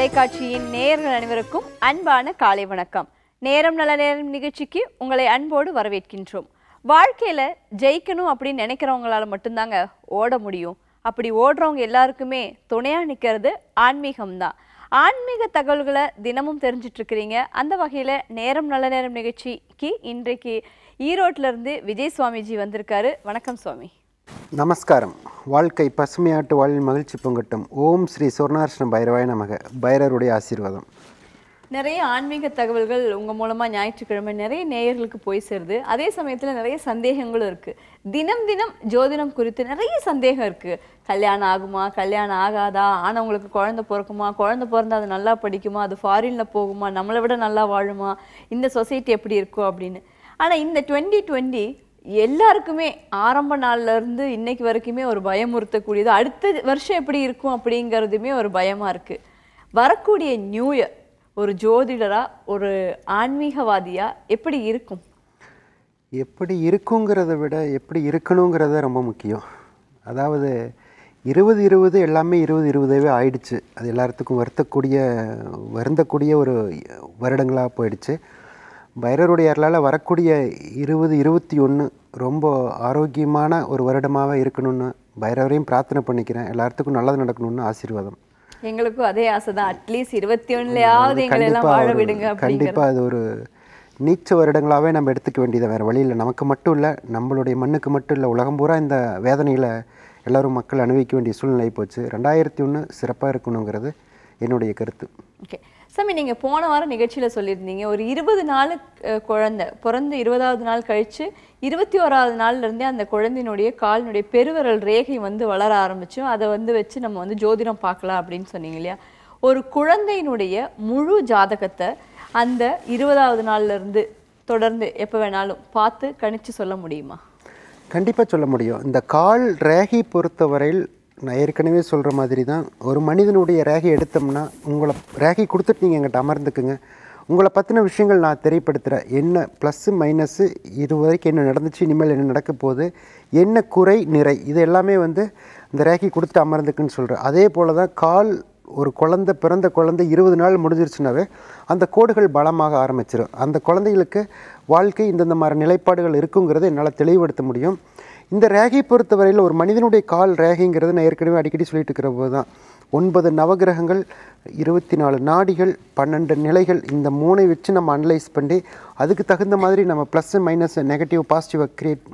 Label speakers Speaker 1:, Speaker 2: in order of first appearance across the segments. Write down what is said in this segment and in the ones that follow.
Speaker 1: தொலைக்காட்சியின் நேர்கள் அனைவருக்கும் அன்பான காலை வணக்கம். நேரம் நல்ல நேரம் நிகழ்ச்சிக்கு உங்களை அன்போடு வரவேற்கின்றோம். வாழ்க்கையில் ஜெயிக்கணும் அப்படின்னு நினைக்கிறவங்களால மட்டும்தாங்க ஓட முடியும். அப்படி ஓடுறவங்க எல்லாருக்குமே துணையாக நிற்கிறது ஆன்மீகம்தான். ஆன்மீக தகவல்களை தினமும் தெரிஞ்சிட்ருக்கிறீங்க. அந்த வகையில் நேரம் நல்ல நேரம் நிகழ்ச்சிக்கு இன்றைக்கு ஈரோட்டிலேருந்து இருந்து விஜய் சுவாமிஜி வந்திருக்காரு. வணக்கம் சுவாமி.
Speaker 2: நமஸ்காரம். வாழ்க்கை பசுமையாட்டு வாழ்வில் மகிழ்ச்சி பொங்கட்டும். ஓம் ஸ்ரீ சுவர்ணார்ஷ்ண பைரவாய நமக. பைரவருடைய ஆசீர்வாதம்.
Speaker 1: நிறைய ஆன்மீக தகவல்கள் உங்கள் மூலமாக ஞாயிற்றுக்கிழமை நிறைய நேயர்களுக்கு போய் சேருது. அதே சமயத்தில் நிறைய சந்தேகங்களும் இருக்குது தினம் தினம் ஜோதிடம் குறித்து நிறைய சந்தேகம் இருக்குது கல்யாணம் ஆகுமா? கல்யாணம் ஆகாதா? ஆனவங்களுக்கு குழந்தை பிறக்குமா? குழந்தை பிறந்தா அது நல்லா படிக்குமா? அது ஃபாரினில் போகுமா? நம்மளை விட நல்லா வாழுமா? இந்த சொசைட்டி எப்படி இருக்கும் அப்படின்னு. ஆனால் இந்த டுவெண்ட்டி டுவெண்ட்டி எல்லாருக்குமே ஆரம்ப நாள்ல இருந்து இன்னைக்கு வரைக்குமே ஒரு பயமுறுத்தக்கூடியது அடுத்த வருஷம் எப்படி இருக்கும் அப்படிங்கிறதுமே ஒரு பயமாக இருக்குது வரக்கூடிய நியூ இயர் ஒரு ஜோதிடராக ஒரு ஆன்மீகவாதியாக எப்படி இருக்கும்?
Speaker 2: எப்படி இருக்குங்கிறத விட எப்படி இருக்கணுங்கிறத ரொம்ப முக்கியம். அதாவது இருபது இருபது எல்லாமே இருபது இருபதாகவே ஆயிடுச்சு. அது எல்லாத்துக்கும் வருத்தக்கூடிய வருந்தக்கூடிய ஒரு வருடங்களாக போயிடுச்சு. பைரவருடைய அருளால் வரக்கூடிய இருபது இருபத்தி ஒன்று ரொம்ப ஆரோக்கியமான ஒரு வருடமாக இருக்கணும்னு பைரவரையும் பிரார்த்தனை பண்ணிக்கிறேன். எல்லாத்துக்கும் நல்லது நடக்கணும்னு ஆசீர்வாதம்.
Speaker 1: எங்களுக்கும் அதே ஆசைதான். அட்லீஸ்ட் இருபத்தி ஒண்ணுலயாவது எங்களை எல்லாம்
Speaker 2: கண்டிப்பா
Speaker 1: வாழ விடுங்க அப்படிங்கிற
Speaker 2: கண்டிப்பா அது ஒரு நீச்ச வருடங்களாகவே நம்ம எடுத்துக்க வேண்டியது வேறு வழி இல்லை. நமக்கு மட்டும் இல்லை நம்மளுடைய மண்ணுக்கு மட்டும் இல்லை உலகம் பூரா இந்த வேதனைகளை எல்லாரும் மக்கள் அனுபவிக்க வேண்டிய சூழ்நிலை போச்சு. ரெண்டாயிரத்தி ஒன்று சிறப்பாக இருக்கணுங்கிறது என்னுடைய கருத்து.
Speaker 1: ஓகே சாமி நீங்கள் போன வாரம் நிகழ்ச்சியில் சொல்லியிருந்தீங்க ஒரு இருபது நாள் குழந்தை பிறந்து இருபதாவது நாள் கழித்து இருபத்தி ஓராவது நாள்லேருந்தே அந்த குழந்தையினுடைய காலினுடைய பெருவிரல் ரேகை வந்து வளர ஆரம்பிச்சும் அதை வந்து வச்சு நம்ம வந்து ஜோதிடம் பார்க்கலாம் அப்படின்னு சொன்னீங்க இல்லையா? ஒரு குழந்தையினுடைய முழு ஜாதகத்தை அந்த இருபதாவது நாள்லேருந்து தொடர்ந்து எப்போ வேணாலும் பார்த்து கணிச்சு சொல்ல முடியுமா?
Speaker 2: கண்டிப்பாக சொல்ல முடியும். இந்த கால் ரேகை பொறுத்தவரையில் நான் ஏற்கனவே சொல்கிற மாதிரி தான் ஒரு மனிதனுடைய ரேகை எடுத்தோம்னா உங்களை ரேகை கொடுத்துட்டு நீங்கள் எங்கிட்ட அமர்ந்துக்குங்க. உங்களை பற்றின விஷயங்கள் நான் தெரியப்படுத்துகிறேன் என்ன ப்ளஸ்ஸு மைனஸு இது வரைக்கும் என்ன நடந்துச்சு இனிமேல் என்ன நடக்க போகுது என்ன குறை நிறை இது எல்லாமே வந்து இந்த ரேகை கொடுத்துட்டு அமர்ந்துக்குன்னு சொல்கிறேன் அதே போல் தான் கால் ஒரு குழந்தை பிறந்த குழந்தை இருபது நாள் முடிஞ்சிருச்சுனாவே அந்த கோடுகள் பலமாக ஆரம்பிச்சிடும் அந்த குழந்தைகளுக்கு வாழ்க்கை இந்தந்த மாதிரி நிலைப்பாடுகள் இருக்குங்கிறத என்னால் தெளிவுபடுத்த முடியும். இந்த ரேகை பொறுத்தவரையில் ஒரு மனிதனுடைய கால் ரேகைங்கிறது நான் ஏற்கனவே அடிக்கடி சொல்லிட்டு இருக்கிற போது தான். ஒன்பது நவகிரகங்கள் இருபத்தி நாலு நாடிகள் பன்னெண்டு நிலைகள் இந்த மூணை வச்சு நம்ம அனலைஸ் பண்ணி அதுக்கு தகுந்த மாதிரி நம்ம ப்ளஸ் மைனஸ் நெகட்டிவ் பாசிட்டிவை க்ரியேட்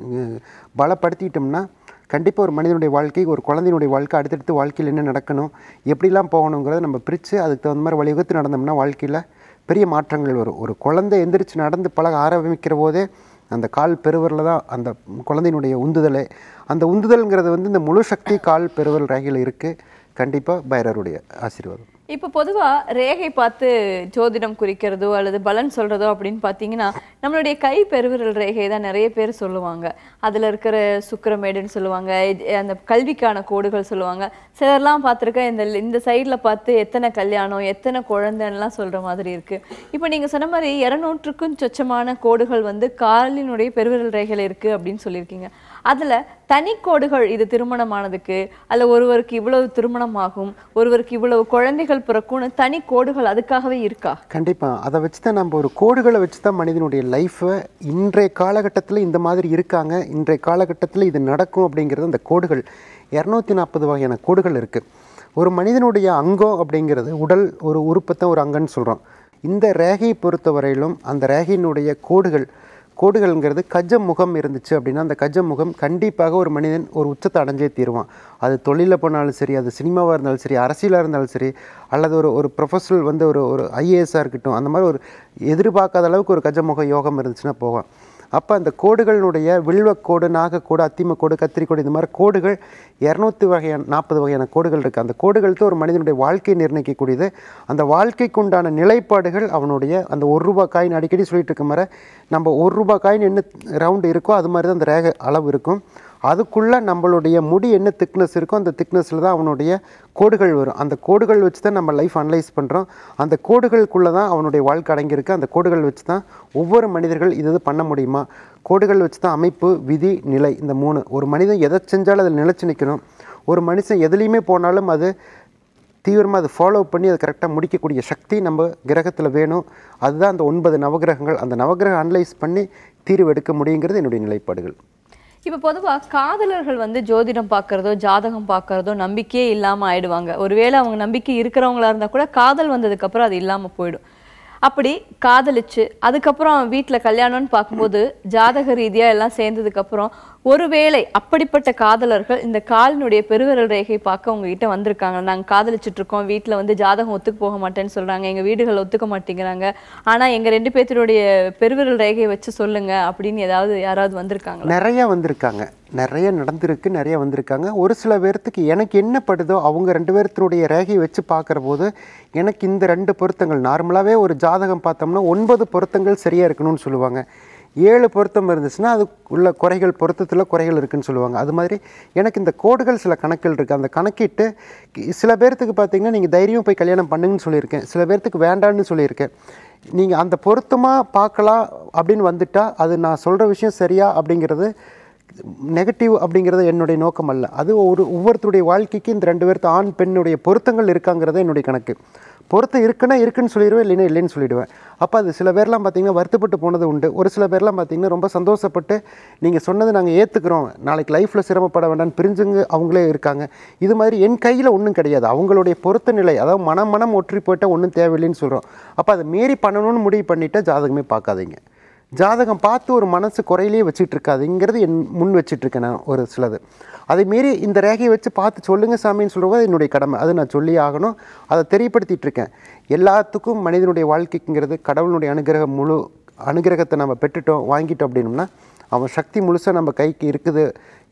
Speaker 2: பலப்படுத்திட்டோம்னா கண்டிப்பாக ஒரு மனிதனுடைய வாழ்க்கை ஒரு குழந்தையினுடைய வாழ்க்கை அடுத்தடுத்து வாழ்க்கையில் என்ன நடக்கணும் எப்படிலாம் போகணுங்கிறத நம்ம பிரித்து அதுக்கு தகுந்த மாதிரி வழிவகுத்து நடந்தோம்னா வாழ்க்கையில் பெரிய மாற்றங்கள் வரும். ஒரு குழந்தை எந்திரிச்சு நடந்து பழக ஆரம்பிக்கிற போதே அந்த கால் பெருவரில் தான் அந்த குழந்தையினுடைய உந்துதலே. அந்த உந்துதல்ங்கிறது வந்து இந்த முழு சக்தி கால் பெருவல் ரேகையில் இருக்குது. கண்டிப்பாக பைரருடைய ஆசீர்வாதம்.
Speaker 1: இப்போ பொதுவாக ரேகை பார்த்து ஜோதிடம் குறிக்கிறதோ அல்லது பலன் சொல்கிறதோ அப்படின்னு பார்த்தீங்கன்னா நம்மளுடைய கை பெருவிரல் ரேகை தான் நிறைய பேர் சொல்லுவாங்க. அதில் இருக்கிற சுக்கரமேடுன்னு சொல்லுவாங்க அந்த கல்விக்கான கோடுகள் சொல்லுவாங்க. சிலர்லாம் பார்த்துருக்கேன் இந்த இந்த சைடில் பார்த்து எத்தனை கல்யாணம் எத்தனை குழந்தைன்னெலாம் சொல்கிற மாதிரி இருக்குது இப்போ நீங்கள் சொன்ன மாதிரி இரநூற்றுக்கும் சொச்சமான கோடுகள் வந்து காலினுடைய பெருவிரல் ரேகையில் இருக்குது அப்படின்னு சொல்லியிருக்கீங்க. அதில் தனி கோடுகள் இது திருமணமானதுக்கு அல்ல ஒருவருக்கு இவ்வளவு திருமணம் ஆகும் ஒருவருக்கு இவ்வளவு குழந்தைகள் பிறக்கும்னு தனி கோடுகள் அதுக்காகவே இருக்கா?
Speaker 2: கண்டிப்பாக அதை வச்சு தான் நம்ம ஒரு கோடுகளை வச்சு தான் மனிதனுடைய லைஃப்பை இன்றைய காலகட்டத்தில் இந்த மாதிரி இருக்காங்க இன்றைய காலகட்டத்தில் இது நடக்கும் அப்படிங்கிறது அந்த கோடுகள். இரநூத்தி நாற்பது வகையான கோடுகள் இருக்குது ஒரு மனிதனுடைய அங்கம் அப்படிங்கிறது உடல் ஒரு உறுப்பத்தை ஒரு அங்கன்னு சொல்கிறோம் இந்த ரேகையை பொறுத்தவரையிலும் அந்த ரேகையினுடைய கோடுகள் கோடுகள்ங்கிறது கஜ முகம் இருந்துச்சு அப்படின்னா அந்த கஜ முகம் கண்டிப்பாக ஒரு மனிதன் ஒரு உச்சத்தை அடைஞ்சே தீருவான். அது தொழிலில் போனாலும் சரி அது சினிமாவாக இருந்தாலும் சரி அரசியலாக இருந்தாலும் சரி அல்லது ஒரு ஒரு ப்ரொஃபஷனல் வந்து ஒரு ஒரு ஐஏஎஸ்ஸாக இருக்கட்டும் அந்த மாதிரி ஒரு எதிர்பார்க்காத அளவுக்கு ஒரு கஜமுக யோகம் இருந்துச்சுன்னா போவான் அப்போ அந்த கோடுகளினுடைய வில்வக்கோடு நாகக்கோடு அத்திமக்கோடு கத்திரிக்கோடு இந்த மாதிரி கோடுகள் இரநூத்தி வகையான நாற்பது வகையான கோடுகள் இருக்குது அந்த கோடுகள்தான் ஒரு மனிதனுடைய வாழ்க்கையை நிர்ணயிக்கக்கூடியது. அந்த வாழ்க்கைக்கு உண்டான நிலைப்பாடுகள் அவனுடைய அந்த ஒரு ரூபா காயின் அடிக்கடி சொல்லிட்டு இருக்க மாதிரி நம்ம ஒரு ரூபா காயின் என்ன ரவுண்டு இருக்கோ அது மாதிரி தான் அந்த ரேகை அளவு இருக்கும். அதுக்குள்ளே நம்மளுடைய முடி என்ன திக்னஸ் இருக்கோ அந்த திக்னஸில் தான் அவனுடைய கோடுகள் வரும். அந்த கோடுகள் வச்சு தான் நம்ம லைஃப் அனலைஸ் பண்ணுறோம் அந்த கோடுகளுக்குள்ளே தான் அவனுடைய வாழ்க்கை அடங்கியிருக்கு. அந்த கோடுகள் வச்சு தான் ஒவ்வொரு மனிதர்கள் இது இது பண்ண முடியுமா? கோடுகள் வச்சு தான் அமைப்பு விதி நிலை இந்த மூணு. ஒரு மனிதன் எதை செஞ்சாலும் அதில் நிலச்சி நிற்கணும் ஒரு மனுஷன் எதுலேயுமே போனாலும் அது தீவிரமாக அதை ஃபாலோ பண்ணி அதை கரெக்டாக முடிக்கக்கூடிய சக்தி நம்ம கிரகத்தில் வேணும். அதுதான் அந்த ஒன்பது நவகிரகங்கள். அந்த நவகிரகம் அனலைஸ் பண்ணி தீர்வு எடுக்க முடியுங்கிறது என்னுடைய நிலைப்பாடுகள்.
Speaker 1: இப்போ பொதுவாக காதலர்கள் வந்து ஜோதிடம் பார்க்கறதோ ஜாதகம் பார்க்கறதோ நம்பிக்கையே இல்லாமல் ஆயிடுவாங்க. ஒருவேளை அவங்க நம்பிக்கை இருக்கிறவங்களா இருந்தால் கூட காதல் வந்ததுக்கப்புறம் அது இல்லாமல் போயிடும். அப்படி காதலிச்சு அதுக்கப்புறம் வீட்டில் கல்யாணம்னு பார்க்கும்போது ஜாதக ரீதியாக எல்லாம் சேர்ந்ததுக்கப்புறம் ஒருவேளை அப்படிப்பட்ட காதலர்கள் இந்த காலினுடைய பெருவிரல் ரேகை பார்க்க உங்ககிட்ட வந்திருக்காங்க. நாங்கள் காதலிச்சுட்டு இருக்கோம். வீட்டில் வந்து ஜாதகம் ஒத்துக்க போக மாட்டேன்னு சொல்கிறாங்க எங்கள் வீடுகள் ஒத்துக்க மாட்டேங்கிறாங்க. ஆனால் எங்கள் ரெண்டு பேர்த்தினுடைய பெருவிரல் ரேகையை வச்சு சொல்லுங்க அப்படின்னு ஏதாவது யாராவது வந்திருக்காங்க
Speaker 2: நிறைய வந்திருக்காங்க. நிறைய நடந்திருக்கு நிறைய வந்திருக்காங்க. ஒரு சில பேர்த்துக்கு எனக்கு என்ன படுதோ அவங்க ரெண்டு பேர்த்தினுடைய ரேகையை வச்சு பார்க்குற போது எனக்கு இந்த ரெண்டு பொருத்தங்கள் நார்மலாகவே ஒரு ஜாதகம் பார்த்தோம்னா ஒன்பது பொருத்தங்கள் சரியாக இருக்கணும்னு சொல்லுவாங்க. ஏழு பொருத்தம் இருந்துச்சுன்னா அது உள்ள குறைகள் பொருத்தத்தில் குறைகள் இருக்குதுன்னு சொல்லுவாங்க. அது மாதிரி எனக்கு இந்த கோடுகள் சில கணக்கில் இருக்குது அந்த கணக்கிட்டு சில பேர்த்துக்கு பார்த்தீங்கன்னா நீங்கள் தைரியம் போய் கல்யாணம் பண்ணுங்கன்னு சொல்லியிருக்கேன். சில பேர்த்துக்கு வேண்டான்னு சொல்லியிருக்கேன். நீங்கள் அந்த பொருத்தமாக பார்க்கலாம் அப்படின்னு வந்துட்டால் அது நான் சொல்கிற விஷயம் சரியா அப்படிங்கிறது நெகட்டிவ் அப்படிங்கிறது என்னுடைய நோக்கம் அல்ல. அது ஒரு ஒவ்வொருத்தருடைய வாழ்க்கைக்கு இந்த ரெண்டு பேர்த்து ஆண் பெண்ணுடைய பொருத்தங்கள் இருக்காங்கிறது என்னுடைய கணக்கு. பொறுத்து இருக்குன்னா இருக்குன்னு சொல்லிடுவேன் இல்லைன்னா இல்லைன்னு சொல்லிடுவேன். அப்போ அது சில பேர்லாம் பார்த்திங்கன்னா வருத்தப்பட்டு போனது உண்டு. ஒரு சில பேர்லாம் பார்த்திங்கன்னா ரொம்ப சந்தோஷப்பட்டு நீங்கள் சொன்னது நாங்கள் ஏற்றுக்கிறோம் நாளைக்கு லைஃப்பில் சிரமப்பட வேண்டாம்னு பிரிஞ்சுங்க அவங்களே இருக்காங்க. இது மாதிரி என் கையில் ஒன்றும் கிடையாது. அவங்களுடைய பொருத்த நிலை அதாவது மனம் மனம் ஒற்றி போயிட்டால் ஒன்றும் தேவையில்லைன்னு சொல்கிறோம் அப்போ அதை மீறி பண்ணணும்னு முடிவு பண்ணிவிட்டால் ஜாதகமே பார்க்காதீங்க. ஜாதகம் பார்த்து ஒரு மனசு குறையிலே வச்சுட்டு இருக்காதுங்கிறது என் முன் வச்சுட்ருக்கேன் நான் ஒரு சிலது. அதே மாரி இந்த ரேகையை வச்சு பார்த்து சொல்லுங்கள் சாமின்னு சொல்கிறது என்னுடைய கடமை. அது நான் சொல்லி ஆகணும். அதை தெரியப்படுத்திகிட்டு இருக்கேன் எல்லாத்துக்கும் மனிதனுடைய வாழ்க்கைங்கிறது கடவுளுடைய அனுகிரகம் முழு அனுகிரகத்தை நம்ம பெற்றுட்டோம் வாங்கிட்டோம் அப்படின்னோம்னா அவன் சக்தி முழுசாக நம்ம கைக்கு இருக்குது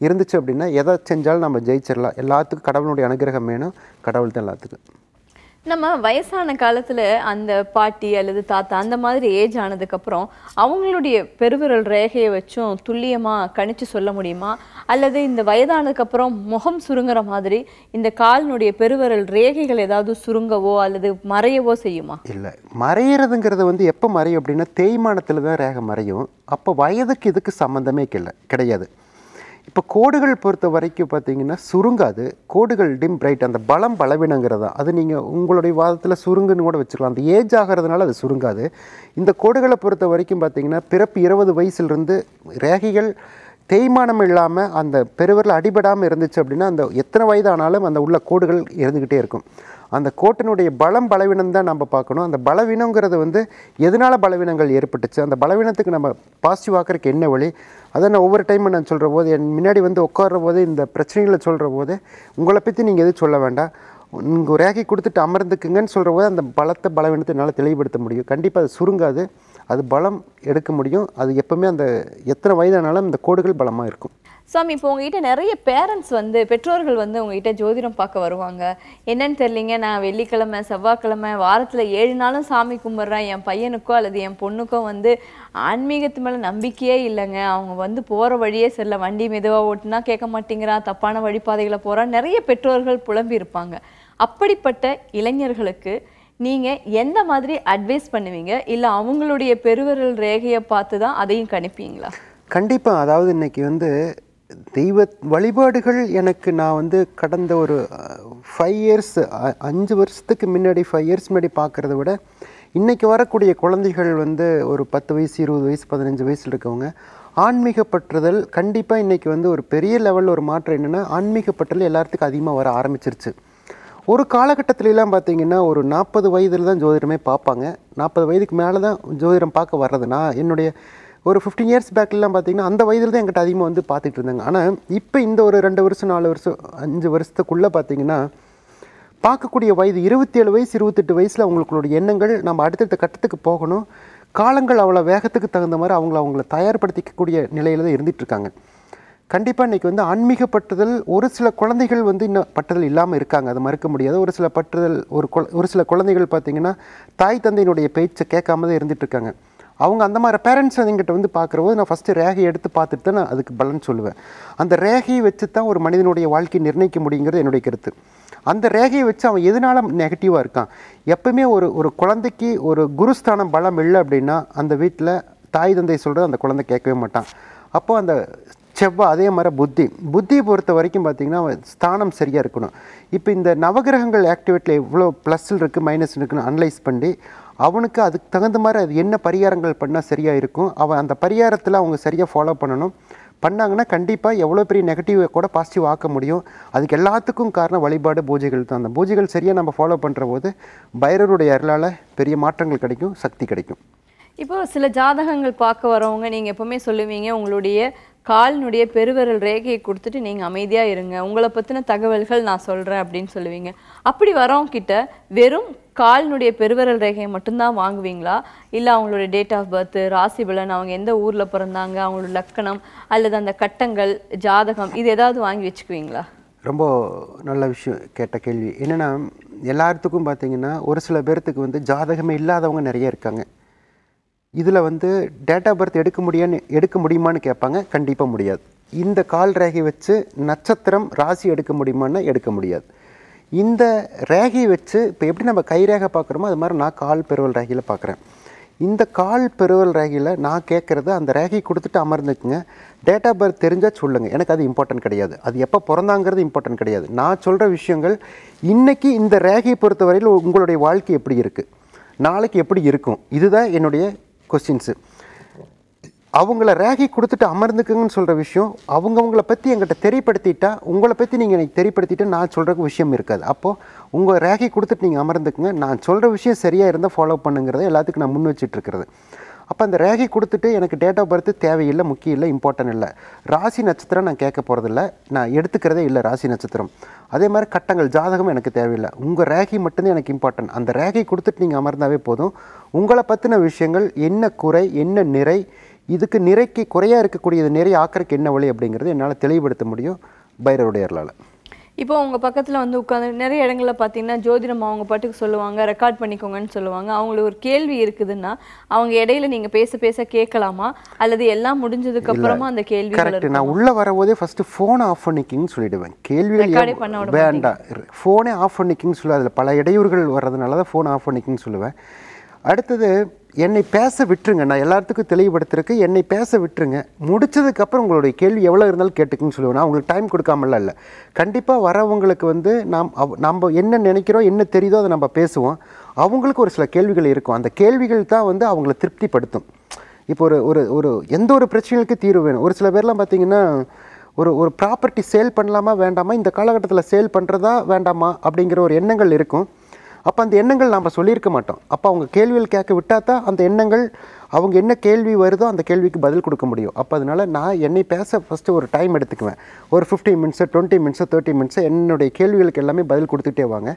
Speaker 2: இருந்துச்சு அப்படின்னா எதை செஞ்சாலும் நம்ம ஜெயிச்சிடலாம். எல்லாத்துக்கும் கடவுளுடைய அனுகிரகம் வேணும். கடவுள் தான் எல்லாத்துக்கும்.
Speaker 1: நம்ம வயசான காலத்தில் அந்த பாட்டி அல்லது தாத்தா அந்த மாதிரி ஏஜ் ஆனதுக்கப்புறம் அவங்களுடைய பெருவிரல் ரேகையை வச்சும் துல்லியமாக கணிச்சு சொல்ல முடியுமா? அல்லது இந்த வயதானதுக்கப்புறம் முகம் சுருங்குற மாதிரி இந்த காலினுடைய பெருவிரல் ரேகைகள் ஏதாவது சுருங்கவோ அல்லது மறையவோ செய்யுமா?
Speaker 2: இல்லை. மறையிறதுங்கிறது வந்து எப்போ மறையும் அப்படின்னா தேய்மானத்தில் தான் ரேகை மறையும். அப்போ வயதுக்கு இதுக்கு சம்மந்தமே இல்லை கிடையாது. இப்போ கோடுகள் பொறுத்த வரைக்கும் பார்த்தீங்கன்னா சுருங்காது. கோடுகள் டிம் பிரைட் அந்த பலம் பலவீனங்கிறதா. அது நீங்கள் உங்களுடைய வாதத்தில் சுருங்குன்னு கூட வச்சுக்கலாம். அந்த ஏஜ் ஆகிறதுனால அது சுருங்காது. இந்த கோடுகளை பொறுத்த வரைக்கும் பார்த்தீங்கன்னா பிறப்பு இருபது வயசுலேருந்து ரேகைகள் தேய்மானம் இல்லாமல் அந்த பெருவரில் அடிபடாமல் இருந்துச்சு அப்படின்னா அந்த எத்தனை வயதானாலும் அந்த உள்ள கோடுகள் இருந்துக்கிட்டே இருக்கும். அந்த கோட்டினுடைய பலம் பலவீனம் தான் நம்ம பார்க்கணும். அந்த பலவீனங்கிறது வந்து எதனால் பலவீனங்கள் ஏற்பட்டுச்சு? அந்த பலவீனத்துக்கு நம்ம பாசிட்டிவ் ஆக்கிறதுக்கு என்ன வழி? அதை நான் ஒவ்வொரு டைமும் நான் சொல்கிற போது என் முன்னாடி வந்து உட்கார்ற போது இந்த பிரச்சனைகளை சொல்கிற போது உங்களை பற்றி நீங்கள் எதுவும் சொல்ல வேண்டாம். உங்கள் ரேகை கொடுத்துட்டு அமர்ந்துக்குங்கன்னு சொல்கிற போது அந்த பலத்தை பலவீனத்தை என்னால் தெளிவுபடுத்த முடியும். கண்டிப்பாக அது சுருங்காது. அது பலம் எடுக்க முடியும். அது எப்போவுமே அந்த எத்தனை வயதானாலும் இந்த கோடுகள் பலமாக இருக்கும்.
Speaker 1: சாமி இப்போ உங்ககிட்ட நிறைய பேரண்ட்ஸ் வந்து பெற்றோர்கள் வந்து உங்ககிட்ட ஜோதிடம் பார்க்க வருவாங்க. என்னன்னு தெரியலிங்க? நான் வெள்ளிக்கிழமை செவ்வாய்க்கிழமை வாரத்தில் ஏழு நாளும் சாமி கும்பிட்றேன். என் பையனுக்கோ அல்லது என் பொண்ணுக்கோ வந்து ஆன்மீகத்து மேலே நம்பிக்கையே இல்லைங்க. அவங்க வந்து போகிற வழியே சரியில்லை. வண்டி மெதுவாக ஓட்டுனா கேட்க மாட்டேங்கிறான் தப்பான வழிபாதைகளை போகிறான் நிறைய பெற்றோர்கள் புலம்பி இருப்பாங்க. அப்படிப்பட்ட இளைஞர்களுக்கு நீங்கள் எந்த மாதிரி அட்வைஸ் பண்ணுவீங்க? இல்லை அவங்களுடைய பெருவிரல் ரேகையை பார்த்து தான் அதையும் கணிப்பீங்களா?
Speaker 2: கண்டிப்பாக அதாவது இன்னைக்கு வந்து தெய்வ வழிபாடுகள் எனக்கு நான் வந்து கடந்த ஒரு ஃபைவ் இயர்ஸ் அஞ்சு வருஷத்துக்கு முன்னாடி ஃபைவ் இயர்ஸ் முன்னாடி பார்க்குறத விட இன்றைக்கி வரக்கூடிய குழந்தைகள் வந்து ஒரு பத்து வயசு இருபது வயசு பதினஞ்சு வயசில் இருக்கவங்க ஆன்மீகப்பற்றுதல் கண்டிப்பாக இன்றைக்கி வந்து ஒரு பெரிய லெவலில் ஒரு மாற்றம் என்னென்னா ஆன்மீகப்பற்றல் எல்லாத்துக்கும் அதிகமாக வர ஆரம்பிச்சிருச்சு. ஒரு காலகட்டத்திலலாம் பார்த்தீங்கன்னா ஒரு நாற்பது வயதில் தான் ஜோதிடமே பார்ப்பாங்க. நாற்பது வயதுக்கு மேலே தான் ஜோதிடம் பார்க்க வர்றது. நான் என்னுடைய ஒரு ஃபிஃப்டீன் இயர்ஸ் பேக்லாம் பார்த்தீங்கன்னா அந்த வயதில் தான் எங்கிட்ட அதிகமாக வந்து பார்த்துட்டு இருந்தாங்க. ஆனால் இப்போ இந்த ஒரு ரெண்டு வருஷம் நாலு வருஷம் அஞ்சு வருஷத்துக்குள்ளே பார்த்தீங்கன்னா பார்க்கக்கூடிய வயது இருபத்தேழு வயசு இருபத்தெட்டு வயசில் அவங்களுடைய எண்ணங்கள் நம்ம அடுத்தடுத்த கட்டத்துக்கு போகணும். காலங்கள் அவ்வளோ வேகத்துக்கு தகுந்த மாதிரி அவங்கள அவங்கள தயார்படுத்திக்கக்கூடிய நிலையில் தான் இருந்துகிட்ருக்காங்க கண்டிப்பாக இன்றைக்கி வந்து ஆன்மீக பற்றுதல் ஒரு சில குழந்தைகள் வந்து இன்னும் பற்றுதல் இல்லாமல் இருக்காங்க. அதை மறுக்க முடியாது. ஒரு சில பற்றுதல் ஒரு குழ ஒரு சில குழந்தைகள் பார்த்திங்கன்னா தாய் தந்தையினுடைய பேச்சை கேட்காம தான் இருந்துகிட்ருக்காங்க அவங்க அந்த மாதிரி பேரண்ட்ஸ் எங்கிட்ட வந்து பார்க்குறபோது நான் ஃபஸ்ட்டு ரேகையை எடுத்து பார்த்துட்டு தான் நான் அதுக்கு பலன் சொல்லுவேன். அந்த ரேகையை வச்சு தான் ஒரு மனிதனுடைய வாழ்க்கையை நிர்ணயிக்க முடியுங்கிறது என்னுடைய கருத்து. அந்த ரேகையை வச்சு அவன் எதனால நெகட்டிவாக இருக்கான்? எப்பவுமே ஒரு ஒரு குழந்தைக்கு ஒரு குருஸ்தானம் பலம் இல்லை அப்படின்னா அந்த வீட்டில் தாய் தந்தை சொல்கிறது அந்த குழந்தை கேட்கவே மாட்டான். அப்போ அந்த செவ்வாய் அதே மாதிரி புத்தி. புத்தியை பொறுத்த வரைக்கும் பார்த்தீங்கன்னா ஸ்தானம் சரியாக இருக்கணும். இப்போ இந்த நவகிரகங்கள் ஆக்டிவேட்டில் எவ்வளோ ப்ளஸ்ஸில் இருக்குது மைனஸ் இருக்குன்னு அனலைஸ் பண்ணி அவனுக்கு அதுக்கு தகுந்த மாதிரி அது என்ன பரிகாரங்கள் பண்ணால் சரியாக இருக்கும். அவன் அந்த பரிகாரத்தில் அவங்க சரியாக ஃபாலோ பண்ணணும். பண்ணாங்கன்னா கண்டிப்பாக எவ்வளோ பெரிய நெகட்டிவ் கூட பாசிட்டிவ் ஆக்க முடியும். அதுக்கு எல்லாத்துக்கும் காரணம் வழிபாடு பூஜைகள் தான். அந்த பூஜைகள் சரியாக நம்ம ஃபாலோ பண்ணுற போது பைரவருடைய அருளால் பெரிய மாற்றங்கள் கிடைக்கும் சக்தி கிடைக்கும்.
Speaker 1: இப்போ சில ஜாதகங்கள் பார்க்க வரவங்க நீங்கள் எப்போவுமே சொல்லுவீங்க உங்களுடைய காலினுடைய பெருவிரல் ரேகையை கொடுத்துட்டு நீங்கள் அமைதியாக இருங்க. உங்களை பற்றின தகவல்கள் நான் சொல்கிறேன் அப்படின்னு சொல்லுவீங்க. அப்படி வரவங்க கிட்ட வெறும் காலினுடைய பெருவிரல் ரேகையை மட்டும்தான் வாங்குவீங்களா? இல்லை அவங்களுடைய டேட் ஆஃப் பர்த் ராசி பலன் அவங்க எந்த ஊரில் பிறந்தாங்க அவங்களோட லக்கணம் அல்லது அந்த கட்டங்கள் ஜாதகம் இது ஏதாவது வாங்கி வச்சுக்குவீங்களா?
Speaker 2: ரொம்ப நல்ல விஷயம் கேட்ட கேள்வி. என்னென்னா எல்லாத்துக்கும் பார்த்தீங்கன்னா ஒரு சில பேர்த்துக்கு வந்து ஜாதகமே இல்லாதவங்க நிறைய இருக்காங்க. இதில் வந்து டேட் ஆஃப் பர்த் எடுக்க முடியான்னு எடுக்க முடியுமான்னு கேட்பாங்க. கண்டிப்பாக முடியாது. இந்த கால் ரேகை வச்சு நட்சத்திரம் ராசி எடுக்க முடியுமான்னு எடுக்க முடியாது. இந்த ரேகையை வச்சு இப்போ எப்படி நம்ம கை ரேகை பார்க்குறோமோ அது மாதிரி நான் கால் பெருவல் ரேகையில் பார்க்குறேன். இந்த கால் பெருவல் ரேகையில் நான் கேட்குறது அந்த ரேகை கொடுத்துட்டு அமர்ந்துக்குங்க. டேட் ஆஃப் பர்த் தெரிஞ்சால் சொல்லுங்கள் எனக்கு அது இம்பார்ட்டன்ட் கிடையாது. அது எப்போ பிறந்தாங்கிறது இம்பார்ட்டன்ட் கிடையாது. நான் சொல்கிற விஷயங்கள் இன்றைக்கி இந்த ரேகையை பொறுத்தவரையில் உங்களுடைய வாழ்க்கை எப்படி இருக்குது நாளைக்கு எப்படி இருக்கும்? இதுதான் என்னுடைய கொஸ்டின்ஸு அவங்கள ரேகை கொடுத்துட்டு அமர்ந்துக்குங்கன்னு சொல்கிற விஷயம் அவங்கவுங்கள பற்றி எங்கிட்ட தெரியப்படுத்திட்டா உங்களை பற்றி நீங்கள் எனக்கு தெரியப்படுத்திட்டு நான் சொல்கிற விஷயம் இருக்காது. அப்போது உங்கள் ரேகை கொடுத்துட்டு நீங்கள் அமர்ந்துக்குங்க. நான் சொல்கிற விஷயம் சரியாக இருந்தால் ஃபாலோ பண்ணுங்கிறத எல்லாத்துக்கும் நான் முன் வச்சுட்ருக்கிறது இருக்கிறது. அப்போ அந்த ரேகை கொடுத்துட்டு எனக்கு டேட் ஆஃப் பர்த் தேவையில்லை முக்கியம் இல்லை இம்பார்ட்டன்ட் இல்லை. ராசி நட்சத்திரம் நான் கேட்க போகிறதில்ல நான் எடுத்துக்கிறதே இல்லை ராசி நட்சத்திரம். அதே மாதிரி கட்டங்கள் ஜாதகம் எனக்கு தேவையில்லை. உங்கள் ரேகை மட்டும்தான் எனக்கு இம்பார்ட்டன்ட் அந்த ரேகை கொடுத்துட்டு நீங்கள் அமர்ந்தாவே போதும். உங்களை பற்றின விஷயங்கள் என்ன குறை என்ன நிறை இதுக்கு நிறைக்கு குறையாக இருக்கக்கூடியது நிறை ஆக்கறதுக்கு என்ன வழி அப்படிங்கிறது என்னால் தெளிவுபடுத்த முடியும். பைரவருடைய அருளால்.
Speaker 1: இப்போ உங்க பக்கத்துல வந்து உட்காந்து நிறைய இடங்கள்ல பார்த்தீங்கன்னா ஜோதிடம் அவங்க பாட்டுக்கு சொல்லுவாங்க ரெக்கார்ட் பண்ணிக்கோங்கன்னு சொல்லுவாங்க. அவங்களுக்கு ஒரு கேள்வி இருக்குதுன்னா அவங்க இடையில நீங்க பேச பேச கேட்கலாமா? அல்லது எல்லாம் முடிஞ்சதுக்கு அப்புறமா அந்த கேள்வி
Speaker 2: நான் உள்ளே வரபோதே ஃபஸ்ட்டு ஃபோனை ஆஃப் பண்ணிக்கிங்கன்னு சொல்லிடுவேன்.
Speaker 1: விட
Speaker 2: வேண்டாம். ஃபோனே ஆஃப் பண்ணிக்கிங்கன்னு சொல்லுவேன். அதில் பல இடையூறுகள் வர்றதுனால தான் ஃபோன் ஆஃப் பண்ணிக்கிங்கன்னு சொல்லுவேன். அடுத்தது என்னை பேச விட்டுருங்க. நான் எல்லாத்துக்கும் தெளிவுபடுத்துறதுக்கு என்னை பேச விட்டுருங்க. முடிச்சதுக்கப்புறம் உங்களுடைய கேள்வி எவ்வளோ இருந்தாலும் கேட்டுக்குன்னு சொல்லுவேன். நான் உங்களுக்கு டைம் கொடுக்காமலாம் இல்லை. கண்டிப்பாக வரவங்களுக்கு வந்து நாம் அவ- நம்ம என்ன நினைக்கிறோம் என்ன தெரியுதோ அதை நம்ம பேசுவோம். அவங்களுக்கு ஒரு சில கேள்விகள் இருக்கும். அந்த கேள்விகள் தான் வந்து அவங்கள திருப்திப்படுத்தும். இப்போ ஒரு ஒரு ஒரு எந்த ஒரு பிரச்சனைகளுக்கு தீர்வு வேணும்? ஒரு சில பேர்லாம் பார்த்தீங்கன்னா ஒரு ஒரு ப்ராப்பர்ட்டி சேல் பண்ணலாமா வேண்டாமா? இந்த காலகட்டத்தில் சேல் பண்ணுறதா வேண்டாமா? அப்படிங்கிற ஒரு எண்ணங்கள் இருக்கும். அப்போ அந்த எண்ணங்கள் நாம் சொல்லியிருக்க மாட்டோம். அப்போ அவங்க கேள்விகள் கேட்க விட்டால் தான் அந்த எண்ணங்கள் அவங்க என்ன கேள்வி வருதோ அந்த கேள்விக்கு பதில் கொடுக்க முடியும். அப்போ அதனால நான் என்னை பேச ஃபஸ்ட்டு ஒரு டைம் எடுத்துக்குவேன். ஒரு fifteen minutes twenty minutes thirty minutes என்னுடைய கேள்விகளுக்கு எல்லாமே பதில் கொடுத்துட்டே வாங்க.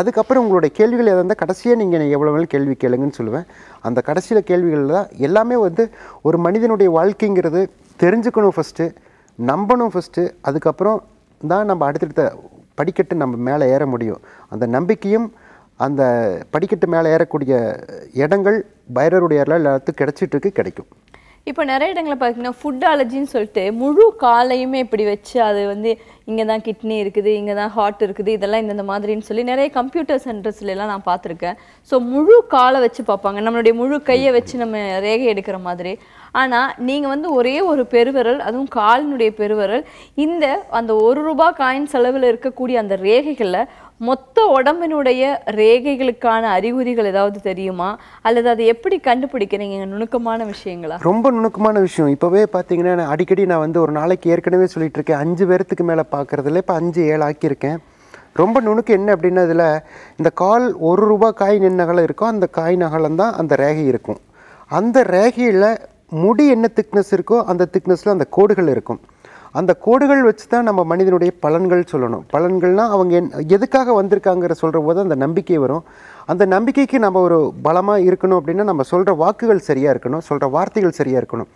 Speaker 2: அதுக்கப்புறம் உங்களுடைய கேள்விகள் எதாக இருந்தால் கடைசியாக நீங்கள் எவ்வளோ வேணும் கேள்வி கேளுங்கன்னு சொல்லுவேன். அந்த கடைசியில் கேள்விகள் தான் எல்லாமே வந்து ஒரு மனிதனுடைய வாழ்க்கைங்கிறது தெரிஞ்சுக்கணும் ஃபஸ்ட்டு நம்பணும் ஃபஸ்ட்டு அதுக்கப்புறம் தான் நம்ம அடுத்தடுத்த படிக்கட்டு நம்ம மேலே ஏற முடியும். அந்த நம்பிக்கையும் அந்த படிக்கட்டு மேலே ஏறக்கூடிய இடங்கள் பைரருடைய எல்லாத்துக்கும் கிடைச்சிட்டு இருக்கு கிடைக்கும்.
Speaker 1: இப்போ நிறைய இடங்களில் பார்த்தீங்கன்னா ஃபுட் அலர்ஜின்னு சொல்லிட்டு முழு காலையுமே இப்படி வச்சு அது வந்து இங்கே தான் கிட்னி இருக்குது இங்கே தான் ஹார்ட் இருக்குது இதெல்லாம் இந்தந்த மாதிரின்னு சொல்லி நிறைய கம்ப்யூட்டர் சென்டர்ஸ்லாம் நான் பார்த்துருக்கேன். ஸோ முழு காலை வச்சு பார்ப்பாங்க. நம்மளுடைய முழு கையை வச்சு நம்ம ரேகை எடுக்கிற மாதிரி. ஆனால் நீங்கள் வந்து ஒரே ஒரு பெருவிரல் அதுவும் காலினுடைய பெருவிரல் இந்த அந்த ஒரு ரூபா காயின் செலவில் இருக்கக்கூடிய அந்த ரேகைகளில் மொத்த உடம்பினுடைய ரேகைகளுக்கான அறிகுறிகள் ஏதாவது தெரியுமா? அல்லது அதை எப்படி கண்டுபிடிக்கிறீங்க? நுணுக்கமான விஷயங்களா?
Speaker 2: ரொம்ப நுணுக்கமான விஷயம். இப்போவே பார்த்தீங்கன்னா நான் அடிக்கடி நான் வந்து ஒரு நாளைக்கு ஏற்கனவே சொல்லிட்டு இருக்கேன் அஞ்சு பேர்த்துக்கு மேலே பார்க்குறதுல இப்போ அஞ்சு ஏழு ஆக்கியிருக்கேன். ரொம்ப நுணுக்கு என்ன அப்படின்னா இதில் இந்த கால் ஒரு ரூபா காய் நகலம் இருக்கோ அந்த காய் நகலம் தான் அந்த ரேகை இருக்கும். அந்த ரேகையில் முடி என்ன திக்னஸ் இருக்கோ அந்த திக்னஸில் அந்த கோடுகள் இருக்கும். அந்த கோடுகள் வச்சு தான் நம்ம மனிதனுடைய பலன்கள் சொல்லணும். பலன்கள்னால் அவங்க என் எதுக்காக வந்திருக்காங்கிற சொல்கிற போது அந்த நம்பிக்கை வரும். அந்த நம்பிக்கைக்கு நம்ம ஒரு பலமாக இருக்கணும் அப்படின்னா நம்ம சொல்கிற வாக்குகள் சரியாக இருக்கணும் சொல்கிற வார்த்தைகள் சரியாக இருக்கணும்.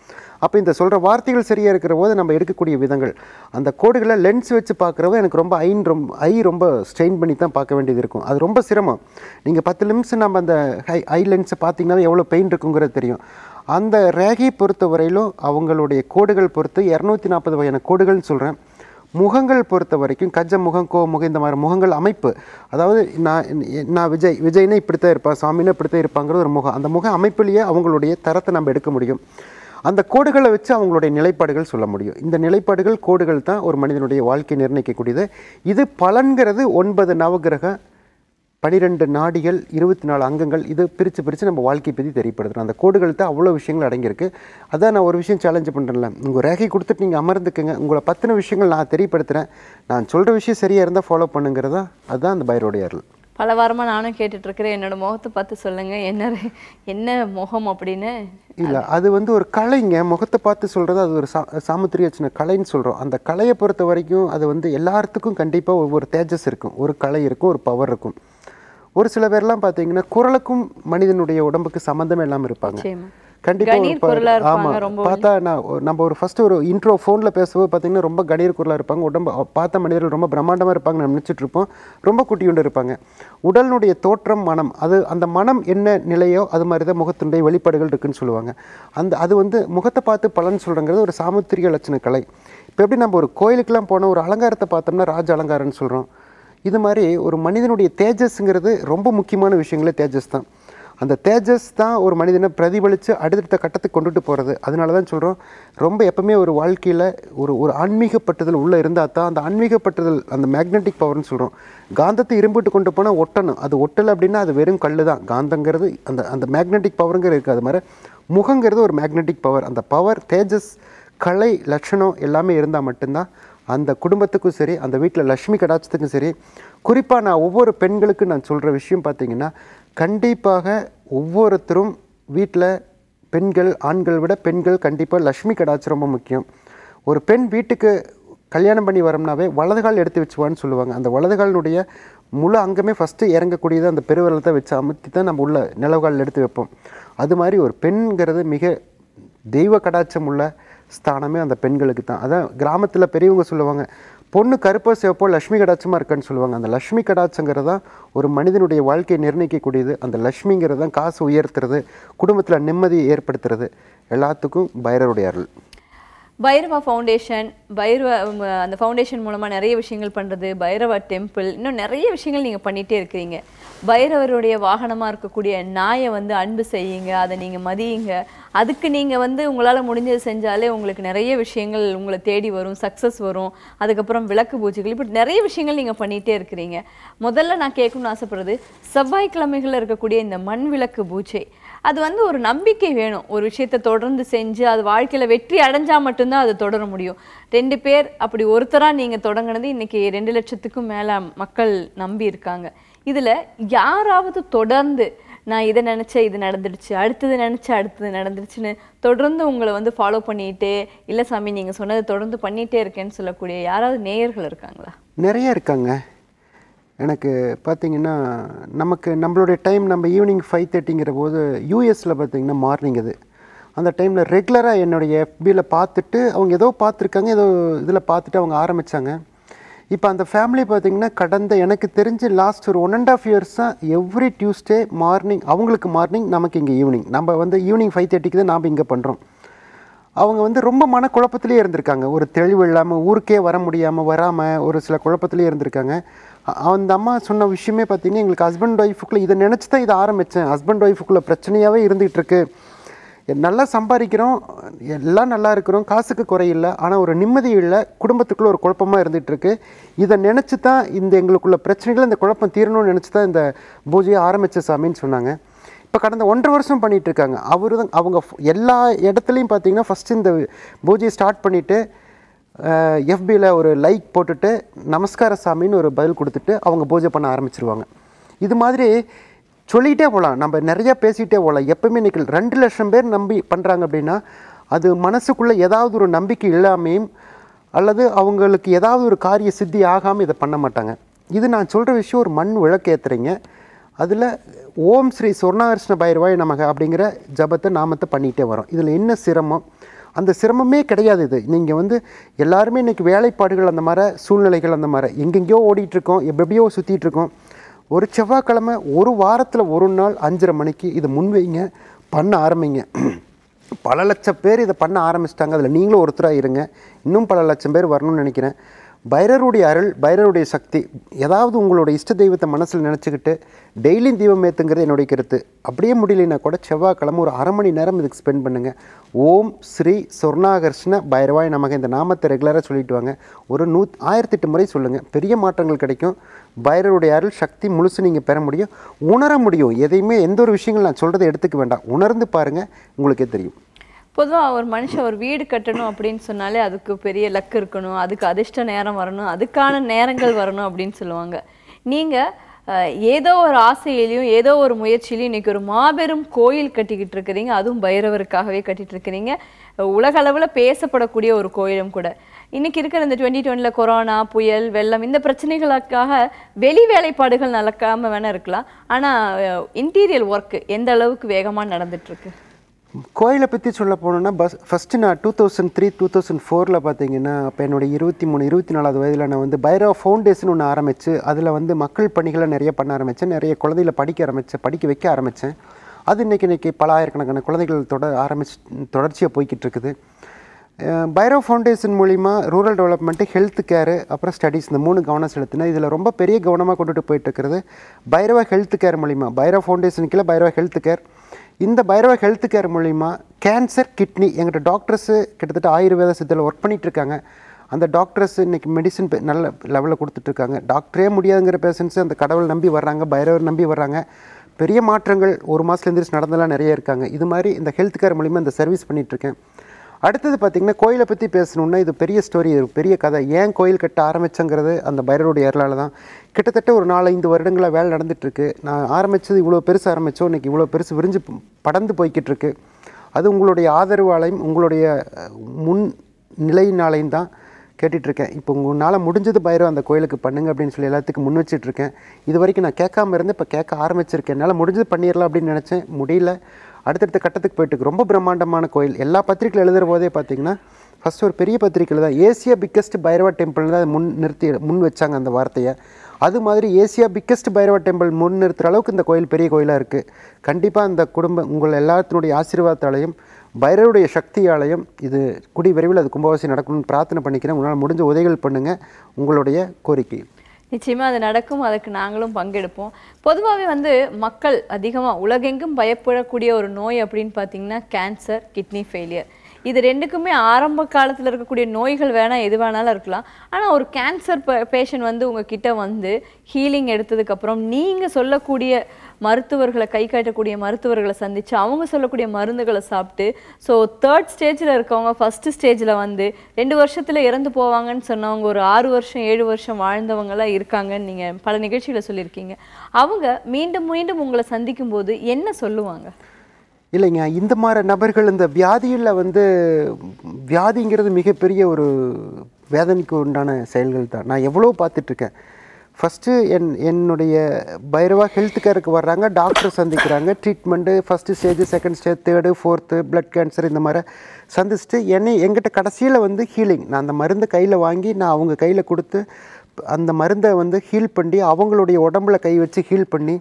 Speaker 2: அப்போ இந்த சொல்கிற வார்த்தைகள் சரியாக இருக்கிற போது நம்ம எடுக்கக்கூடிய விதங்கள். அந்த கோடுகளை லென்ஸ் வச்சு பார்க்குறவ எனக்கு ரொம்ப ஐன் ரொம்ப ஐ ரொம்ப ஸ்ட்ரெயின் பண்ணி தான் பார்க்க வேண்டியது இருக்கும். அது ரொம்ப சிரமம். நீங்கள் பத்து நிமிஷம் நம்ம அந்த ஹை ஐ லென்ஸை பார்த்தீங்கன்னா எவ்வளோ பெயின் இருக்குங்கிறது தெரியும். அந்த ரேகையை பொறுத்த வரையிலும் அவங்களுடைய கோடுகள் பொறுத்து இரநூத்தி நாற்பது வகையான கோடுகள்னு சொல்கிறேன் முகங்கள் பொறுத்த வரைக்கும் கஜ முகம் கோ முகம் இந்த மாதிரி முகங்கள் அமைப்பு. அதாவது நான் நான் விஜய் விஜய்னா இப்படி தான் இருப்பான் சாமின்னா இப்படி தான் இருப்பாங்கிற ஒரு முகம். அந்த முக அமைப்புலேயே அவங்களுடைய தரத்தை நம்ம எடுக்க முடியும். அந்த கோடுகளை வச்சு அவங்களுடைய நிலைப்பாடுகள் சொல்ல முடியும். இந்த நிலைப்பாடுகள் கோடுகள் தான் ஒரு மனிதனுடைய வாழ்க்கை நிர்ணயிக்கக்கூடியது. இது பலன்கிறது ஒன்பது நவகிரக பனிரெண்டு நாடிகள் இருபத்தி நாலு அங்கங்கள் இது பிரித்து பிரித்து நம்ம வாழ்க்கை பற்றி தெரியப்படுத்துகிறோம் அந்த கோடுகள் தான் அவ்வளோ விஷயங்கள் அடங்கியிருக்கு. அதான் நான் ஒரு விஷயம் சேலஞ்சு பண்ணுறேன்ல உங்கள் ரேகை கொடுத்துட்டு நீங்கள் அமர்ந்துக்குங்க. உங்களை பற்றின விஷயங்கள் நான் தெரியப்படுத்துகிறேன் நான் சொல்கிற விஷயம் சரியாக இருந்தால் ஃபாலோ பண்ணுங்கிறதா? அதுதான் அந்த பைரோடைய அருள்.
Speaker 1: பல வாரமா நானும் கேட்டுட்டு இருக்கிறேன் என்னோட முகத்தை பார்த்து சொல்லுங்க. என்ன என்ன முகம் அப்படின்னு?
Speaker 2: இல்லை அது வந்து ஒரு கலைங்க. முகத்தை பார்த்து சொல்கிறது அது ஒரு சா சாமுத்திரிய சின்ன கலைன்னு சொல்கிறோம் அந்த கலையை பொறுத்த வரைக்கும் அது வந்து எல்லாத்துக்கும் கண்டிப்பாக ஒவ்வொரு தேஜஸ் இருக்கும். ஒரு கலை இருக்கும் ஒரு பவர் இருக்கும். ஒரு சில பேர்லாம் பார்த்தீங்கன்னா குரலுக்கும் மனிதனுடைய உடம்புக்கு சம்மந்தமே இல்லாமல் இருப்பாங்க. கண்டிப்பாக
Speaker 1: ரொம்ப
Speaker 2: பார்த்தா நான் நம்ம ஒரு ஃபர்ஸ்ட் ஒரு இன்ட்ரோ ஃபோனில் பேசும்போது பார்த்தீங்கன்னா ரொம்ப கணீர் குரலாக இருப்பாங்க. உடம்பு பார்த்த மனிதர்கள் ரொம்ப பிரம்மாண்டமாக இருப்பாங்க நம்ம நினச்சிட்டு இருப்போம். ரொம்ப குட்டியுண்டு இருப்பாங்க. உடலினுடைய தோற்றம் மனம் அது அந்த மனம் என்ன நிலையோ அது மாதிரி தான் முகத்தினுடைய வெளிப்பாடுகள் இருக்குன்னு சொல்லுவாங்க. அந்த அது வந்து முகத்தை பார்த்து பலன் சொல்கிறங்கிறது ஒரு சாமுத்திரிக லட்சண கலை இப்போ எப்படி நம்ம ஒரு கோயிலுக்கெல்லாம் போனால் ஒரு அலங்காரத்தை பார்த்தோம்னா ராஜ அலங்காரம்னு சொல்கிறோம் இது மாதிரி ஒரு மனிதனுடைய தேஜஸ்ங்கிறது ரொம்ப முக்கியமான விஷயங்களே தேஜஸ் தான். அந்த தேஜஸ் தான் ஒரு மனிதனை பிரதிபலித்து அடுத்தடுத்த கட்டத்துக்கு கொண்டுட்டு போகிறது அதனால தான் சொல்கிறோம் ரொம்ப எப்பவுமே ஒரு வாழ்க்கையில் ஒரு ஒரு ஆன்மீகப்பட்டுதல் உள்ளே இருந்தால் தான் அந்த ஆன்மீகப்பட்டுதல் அந்த மேக்னெட்டிக் பவர்னு சொல்கிறோம் காந்தத்தை இரும்பிட்டு கொண்டு போனால் ஒட்டணும். அது ஒட்டலை அப்படின்னா அது வெறும் கல் தான். காந்தங்கிறது அந்த அந்த மேக்னெட்டிக் பவருங்கிறது இருக்குது. அது மாதிரி முகங்கிறது ஒரு மேக்னெட்டிக் பவர் அந்த பவர் தேஜஸ் கலை லட்சணம் எல்லாமே இருந்தால் மட்டும்தான் அந்த குடும்பத்துக்கும் சரி அந்த வீட்டில் லக்ஷ்மி கடாட்சத்துக்கும் சரி குறிப்பாக நான் ஒவ்வொரு பெண்களுக்கு நான் சொல்கிற விஷயம் பார்த்தீங்கன்னா கண்டிப்பாக ஒவ்வொருத்தரும் வீட்டில் பெண்கள் ஆண்கள் விட பெண்கள் கண்டிப்பாக லக்ஷ்மி கடாட்சம் ரொம்ப முக்கியம். ஒரு பெண் வீட்டுக்கு கல்யாணம் பண்ணி வரோம்னாவே வலதுகால் எடுத்து வச்சுவான்னு சொல்லுவாங்க. அந்த வலதுகாலினுடைய முழு அங்கமே ஃபஸ்ட்டு இறங்கக்கூடியது அந்த பெருவிரலத்தை வச்சு அமுத்தி தான் நம்ம உள்ள நிலவுகால் எடுத்து வைப்போம். அது மாதிரி ஒரு பெண்கிறது மிக தெய்வ கடாட்சம் உள்ள ஸ்தானமே அந்த பெண்களுக்கு தான். அதான் கிராமத்தில் பெரியவங்க சொல்லுவாங்க பொண்ணு கருப்போ சிவப்போ லக்ஷ்மி கடாட்சமாக இருக்கான்னு சொல்லுவாங்க. அந்த லக்ஷ்மி கடாட்சங்கிறது தான் ஒரு மனிதனுடைய வாழ்க்கையை நிர்ணயிக்கக்கூடியது. அந்த லக்ஷ்மிங்கிறது தான் காசு உயர்த்துறது குடும்பத்தில் நிம்மதியை ஏற்படுத்துறது. எல்லாத்துக்கும் பைரருடைய அருள்.
Speaker 1: பைரவா ஃபவுண்டேஷன் பைரவ அந்த ஃபவுண்டேஷன் மூலமாக நிறைய விஷயங்கள் பண்ணுறது பைரவா டெம்பிள் இன்னும் நிறைய விஷயங்கள் நீங்கள் பண்ணிகிட்டே இருக்கிறீங்க. பைரவருடைய வாகனமாக இருக்கக்கூடிய நாயை வந்து அன்பு செய்யுங்க அதை நீங்கள் மதியுங்க. அதுக்கு நீங்கள் வந்து உங்களால் முடிஞ்சது செஞ்சாலே உங்களுக்கு நிறைய விஷயங்கள் உங்களை தேடி வரும் சக்ஸஸ் வரும். அதுக்கப்புறம் விளக்கு பூஜைகள் இப்படி நிறைய விஷயங்கள் நீங்கள் பண்ணிகிட்டே இருக்கிறீங்க. முதல்ல நான் கேட்கணும்னு ஆசைப்படுறது செவ்வாய்க்கிழமைகளில் இருக்கக்கூடிய இந்த மண் விளக்கு பூஜை அது வந்து ஒரு நம்பிக்கை வேணும். ஒரு விஷயத்தை தொடர்ந்து செஞ்சு அது வாழ்க்கையில வெற்றி அடைஞ்சா மட்டும்தான் அது தொடர முடியும். ரெண்டு பேர் அப்படி ஒருத்தரா நீங்க தொடங்குனது இன்னைக்கு ரெண்டு லட்சத்துக்கும் மேல மக்கள் நம்பி இருக்காங்க. இதுல யாராவது தொடர்ந்து நான் இதை நினச்சேன் இது நடந்துடுச்சு அடுத்தது நினைச்சேன் அடுத்தது நடந்துடுச்சுன்னு தொடர்ந்து உங்களை வந்து ஃபாலோ பண்ணிட்டு இல்ல சாமி நீங்க சொன்னதை தொடர்ந்து பண்ணிகிட்டே இருக்கேன்னு சொல்லக்கூடிய யாராவது நேயர்கள் இருக்காங்களா?
Speaker 2: நிறைய இருக்காங்க. எனக்கு பார்த்தீங்கன்னா நமக்கு நம்மளுடைய டைம் நம்ம ஈவினிங் ஃபைவ் தேர்ட்டிங்கிற போது யூஎஸில் பார்த்தீங்கன்னா மார்னிங் அது அந்த டைமில் ரெகுலராக என்னுடைய எஃபியில் பார்த்துட்டு அவங்க ஏதோ பார்த்துருக்காங்க ஏதோ இதில் பார்த்துட்டு அவங்க ஆரம்பித்தாங்க இப்போ அந்த ஃபேமிலி பார்த்தீங்கன்னா கடந்த எனக்கு தெரிஞ்சு லாஸ்ட் ஒரு ஒன் அண்ட் ஆஃப் இயர்ஸாக எவ்ரி டியூஸ்டே மார்னிங் அவங்களுக்கு மார்னிங் நமக்கு இங்கே ஈவினிங் நம்ம வந்து ஈவினிங் ஃபைவ் தேர்ட்டிக்கு தான் நாம் இங்கே பண்ணுறோம் அவங்க வந்து ரொம்ப மனக்குழப்பத்திலே இருந்திருக்காங்க. ஒரு தெளிவு இல்லாமல் ஊருக்கே வர முடியாமல் வராமல் ஒரு சில குழப்பத்திலே இருந்திருக்காங்க. அந்த அம்மா சொன்ன விஷயமே பார்த்தீங்கன்னா எங்களுக்கு ஹஸ்பண்ட் ஒய்ஃபுக்குள்ளே இதை நினச்சி தான் இதை ஆரம்பித்தேன் ஹஸ்பண்ட் ஒய்ஃபுக்குள்ளே பிரச்சனையாகவே இருந்துகிட்டு இருக்கு. நல்லா சம்பாதிக்கிறோம் எல்லாம் நல்லா இருக்கிறோம் காசுக்கு குறையில்லை ஆனால் ஒரு நிம்மதி இல்லை குடும்பத்துக்குள்ள ஒரு குழப்பமாக இருந்துகிட்ருக்கு இதை நினச்சி தான் இந்த எங்களுக்குள்ள பிரச்சனைகள் இந்த குழப்பம் தீரணும்னு நினச்சி தான் இந்த பூஜையை ஆரம்பித்த சாமின்னு சொன்னாங்க. இப்போ கடந்த ஒன்றரை வருஷம் பண்ணிகிட்ருக்காங்க இருக்காங்க. அவரு தான் அவங்க எல்லா இடத்துலையும் பார்த்தீங்கன்னா ஃபஸ்ட்டு இந்த பூஜையை ஸ்டார்ட் பண்ணிவிட்டு எஃபியில் ஒரு லைக் போட்டுட்டு நமஸ்கார சாமின்னு ஒரு பதில் கொடுத்துட்டு அவங்க பூஜை பண்ண ஆரம்பிச்சிருவாங்க. இது மாதிரி சொல்லிக்கிட்டே போகலாம் நம்ம நிறையா பேசிக்கிட்டே போகலாம் எப்போவுமே நிற்கல ரெண்டு லட்சம் பேர் நம்பி பண்ணுறாங்க அப்படின்னா அது மனசுக்குள்ளே ஏதாவது ஒரு நம்பிக்கை இல்லாமையும் அல்லது அவங்களுக்கு ஏதாவது ஒரு காரிய சித்தி ஆகாமல் இதை பண்ண மாட்டாங்க. இது நான் சொல்கிற விஷயம் ஒரு மண் விளக்கேத்துறீங்க அதில் ஓம் ஸ்ரீ சொர்ணாகிருஷ்ண பைரவாய் நமக அப்படிங்கிற ஜபத்தை நாமத்தை பண்ணிகிட்டே வரோம். இதில் என்ன சிரமம்? அந்த சிரமமே கிடையாது இது. நீங்கள் வந்து எல்லாருமே இன்றைக்கி வேலைப்பாடுகள் அந்த மாதிரி சூழ்நிலைகள் அந்த மாதிரி. எங்கெங்கேயோ ஓடிட்டுருக்கோம் எப்படியோ சுற்றிட்டுருக்கோம் ஒரு செவ்வாய்க்கிழமை ஒரு வாரத்தில் ஒரு நாள் அஞ்சரை மணிக்கு இதை முன்வைங்க பண்ண ஆரம்பிங்க. பல லட்சம் பேர் இதை பண்ண ஆரம்பிச்சிட்டாங்க. அதில் நீங்களும் ஒருத்தராக இருங்க. இன்னும் பல லட்சம் பேர் வரணும்னு நினைக்கிறேன். பைரருடைய அருள் பைரருடைய சக்தி ஏதாவது உங்களோட இஷ்ட தெய்வத்தை மனசில் நினச்சிக்கிட்டு டெய்லியும் தீபம் ஏற்றுங்கிறது என்னுடைய கருத்து. அப்படியே முடியலைன்னா கூட செவ்வாய்க்கிழமை ஒரு அரை மணி நேரம் இதுக்கு ஸ்பெண்ட் பண்ணுங்கள் ஓம் ஸ்ரீ சொர்ணாகர்ஷ்ண பைரவாய் நமக்கு இந்த நாமத்தை ரெகுலராக சொல்லிட்டு வாங்க. ஒரு நூ ஆயிரத்தெட்டு முறை சொல்லுங்கள் பெரிய மாற்றங்கள் கிடைக்கும். பைரருடைய அருள் சக்தி முழுசு நீங்கள் பெற முடியும். உணர முடியும். எதையுமே எந்த ஒரு விஷயங்கள் நான் சொல்கிறத எடுத்துக்க வேண்டாம். உணர்ந்து பாருங்கள் உங்களுக்கே தெரியும்.
Speaker 1: பொதுவாக ஒரு மனுஷன் ஒரு வீடு கட்டணும் அப்படின்னு சொன்னாலே அதுக்கு பெரிய லக் இருக்கணும் அதுக்கு அதிர்ஷ்ட நேரம் வரணும் அதுக்கான நேரங்கள் வரணும் அப்படின்னு சொல்லுவாங்க. நீங்கள் ஏதோ ஒரு ஆசையிலையும் ஏதோ ஒரு முயற்சியிலையும் இன்னைக்கு ஒரு மாபெரும் கோயில் கட்டிக்கிட்டு இருக்கிறீங்க. அதுவும் பைரவருக்காகவே கட்டிட்டு இருக்கிறீங்க. பேசப்படக்கூடிய ஒரு கோயிலும் கூட. இன்றைக்கி இருக்கிற இந்த டுவெண்ட்டி டுவெண்ட்டில் கொரோனா புயல் வெள்ளம் இந்த பிரச்சனைகளுக்காக வெளி வேலைப்பாடுகள் நடக்காமல் வேணால் இருக்கலாம். ஆனால் இன்டீரியல் ஒர்க்கு எந்த அளவுக்கு வேகமாக நடந்துகிட்ருக்கு
Speaker 2: கோயிலை பற்றி சொல்ல போனோன்னா பஸ் ஃபஸ்ட்டு நான் two thousand three two thousand ஃபோரில் பார்த்தீங்கன்னா அப்போ என்னுடைய இருபத்தி மூணு இருபத்தி நாலாவது வயதில் நான் வந்து பைரவ ஃபவுண்டேஷன் ஒன்று ஆரம்பித்து அதில் வந்து மக்கள் பணிகளை நிறைய பண்ண ஆரம்பித்தேன் நிறைய குழந்தைகளை படிக்க ஆரம்பித்தேன் படிக்க வைக்க ஆரம்பித்தேன் அது இன்றைக்கி இன்றைக்கி பல ஆயிரக்கணக்கான குழந்தைகள் தொடர் ஆரம்பிச்சு தொடர்ச்சியாக போய்கிட்டு இருக்குது. பைரோ ஃபவுண்டேஷன் மூலிமா ரூரல் டெவலப்மெண்ட்டு ஹெல்த் கேரு அப்புறம் ஸ்டடீஸ் இந்த மூணு கவனம் செலுத்தினேன். இதில் ரொம்ப பெரிய கவனமாக கொண்டுட்டு போயிட்டு இருக்கிறது பைரவ ஹெல்த் கேர் மூலிமா பைரோ ஃபவுண்டேஷன் கீழே பைரவ ஹெல்த் கேர் இந்த பைரவ ஹெல்த் கேர் மூலிமா கேன்சர் கிட்னி எங்கிட்ட டாக்டர்ஸு கிட்டத்தட்ட ஆயுர்வேத சித்தில் ஒர்க் பண்ணிகிட்ருக்காங்க அந்த டாக்டர்ஸ் இன்றைக்கி மெடிசன் நல்ல லெவலில் கொடுத்துட்ருக்காங்க டாக்டரே முடியாதுங்கிற பேஷண்ட்ஸு அந்த கடவுள் நம்பி வர்றாங்க பைரவர் நம்பி வர்றாங்க. பெரிய மாற்றங்கள் ஒரு மாதத்துல நடந்தெல்லாம் நிறைய இருக்காங்க. இது மாதிரி இந்த ஹெல்த் கேர் மூலிமா இந்த சர்வீஸ் பண்ணிகிட்ருக்கேன் அடுத்தது பார்த்திங்கன்னா கோயிலை பற்றி பேசணுன்னா இது பெரிய ஸ்டோரி பெரிய கதை. ஏன் கோயில் கட்ட ஆரம்பித்தங்கிறது அந்த பைரவருடைய ஏரலால் தான். கிட்டத்தட்ட ஒரு நாலஞ்சு வருடங்களாக வேலை நடந்துகிட்ருக்கு நான் ஆரம்பித்தது இவ்வளோ பெருசு ஆரம்பித்தோம் இன்றைக்கி இவ்வளோ பெருசு விரிஞ்சு படந்து போய்கிட்டுருக்கு. அது உங்களுடைய ஆதரவாலையும் உங்களுடைய முன் நிலையினாலையும் தான் கேட்டுட்ருக்கேன் இப்போ உங்களால் முடிஞ்சது பைரவ அந்த கோயிலுக்கு பண்ணுங்க அப்படின்னு சொல்லி எல்லாத்துக்கும் முன் வச்சுட்ருக்கேன் இது வரைக்கும் நான் கேட்காம இருந்து இப்போ கேட்க ஆரம்பிச்சிருக்கேன். என்னால் முடிஞ்சது பண்ணிடலாம் அப்படின்னு நினச்சேன். முடியல. அடுத்தடுத்த கட்டத்துக்கு போயிட்டு ரொம்ப பிரம்மாண்டமான கோயில். எல்லா பத்திரிக்கையில் எழுதுகிற போதே பார்த்தீங்கன்னா ஃபஸ்ட் ஒரு பெரிய பத்திரிக்கையில் தான் ஏசியா பிக்கஸ்ட் பைரவா டெம்பிள் தான் முன் நிறுத்தி முன் வச்சாங்க அந்த வார்த்தையை. அது மாதிரி ஏசியா பிக்கஸ்ட் பைரவா டெம்பிள் முன் நிறுத்துகிற அளவுக்கு இந்த கோயில் பெரிய கோயிலாக இருக்குது கண்டிப்பாக அந்த குடும்பம் உங்கள் எல்லாத்தினுடைய ஆசீர்வாதத்தாலையும் பைரவருடைய சக்தியாலையும் இது குடி விரைவில் அது கும்பாவாசி நடக்கணும்னு பிரார்த்தனை பண்ணிக்கிறேன். உங்களால் முடிஞ்ச உதவிகள் பண்ணுங்கள் உங்களுடைய கோரிக்கை.
Speaker 1: நிச்சயமாக அது நடக்கும். அதுக்கு நாங்களும் பங்கெடுப்போம். பொதுவாகவே வந்து மக்கள் அதிகமாக உலகெங்கும் பயப்படக்கூடிய ஒரு நோய் அப்படின்னு பார்த்தீங்கன்னா கேன்சர் கிட்னி ஃபெயிலியர் இது ரெண்டுக்குமே ஆரம்ப காலத்தில் இருக்கக்கூடிய நோய்கள் வேணால் எது வேணாலும் இருக்கலாம். ஆனால் ஒரு கேன்சர் பேஷண்ட் வந்து உங்ககிட்ட வந்து ஹீலிங் எடுத்ததுக்கப்புறம் நீங்கள் சொல்லக்கூடிய மருத்துவர்களை கை காட்டக்கூடிய மருத்துவர்களை சந்தித்து அவங்க சொல்லக்கூடிய மருந்துகளை சாப்பிட்டு ஸோ தேர்ட் ஸ்டேஜில் இருக்கவங்க ஃபஸ்ட்டு ஸ்டேஜில் வந்து ரெண்டு வருஷத்தில் இறந்து போவாங்கன்னு சொன்னவங்க ஒரு ஆறு வருஷம் ஏழு வருஷம் வாழ்ந்தவங்களாம் இருக்காங்கன்னு நீங்கள் பல நிகழ்ச்சிகளை சொல்லியிருக்கீங்க. அவங்க மீண்டும் மீண்டும் உங்களை சந்திக்கும் போது என்ன சொல்லுவாங்க?
Speaker 2: இல்லைங்க இந்த மாதிரி நபர்கள் இந்த வியாதியில் வந்து வியாதிங்கிறது மிகப்பெரிய ஒரு வேதனைக்கு உண்டான செயல்கள் தான். நான் எவ்வளோ பார்த்துட்ருக்கேன் ஃபஸ்ட்டு என் என்னுடைய பைரவா ஹெல்த் கேருக்கு வர்றாங்க டாக்டர் சந்திக்கிறாங்க treatment first stage second stage third fourth blood cancer இந்த மாதிரி சந்திச்சுட்டு என்னை எங்கிட்ட கடைசியில் வந்து ஹீலிங் நான் அந்த மருந்து கையில் வாங்கி நான் அவங்க கையில் கொடுத்து அந்த மருந்தை வந்து ஹீல் பண்ணி அவங்களுடைய உடம்புல கை வச்சு ஹீல் பண்ணி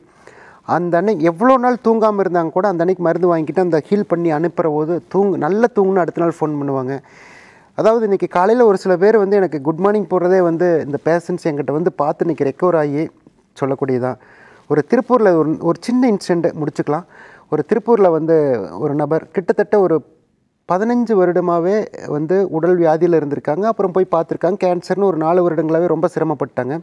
Speaker 2: அந்த அன்னைக்கு எவ்வளோ நாள் தூங்காமல் இருந்தாங்க கூட அந்த அன்னைக்கு மருந்து வாங்கிட்டு அந்த ஹீல் பண்ணி அனுப்புகிற போது தூங்கு நல்ல தூங்குன்னு அடுத்த நாள் ஃபோன் பண்ணுவாங்க. அதாவது இன்றைக்கி காலையில் ஒரு சில பேர் வந்து எனக்கு குட் மார்னிங் போடுறதே வந்து இந்த பேஷன்ஸ் என்கிட்ட வந்து பார்த்து இன்றைக்கி ரெக்கவர் ஆகி சொல்லக்கூடியதான் ஒரு திருப்பூரில் ஒரு ஒரு சின்ன இன்சிடெண்ட் முடிச்சுக்கலாம். ஒரு திருப்பூரில் வந்து ஒரு நபர் கிட்டத்தட்ட ஒரு பதினஞ்சு வருடமாகவே வந்து உடல் வியாதியில் இருந்திருக்காங்க. அப்புறம் போய் பார்த்துருக்காங்க. கேன்சர்னு ஒரு நாலு வருடங்களாகவே ரொம்ப சிரமப்பட்டாங்க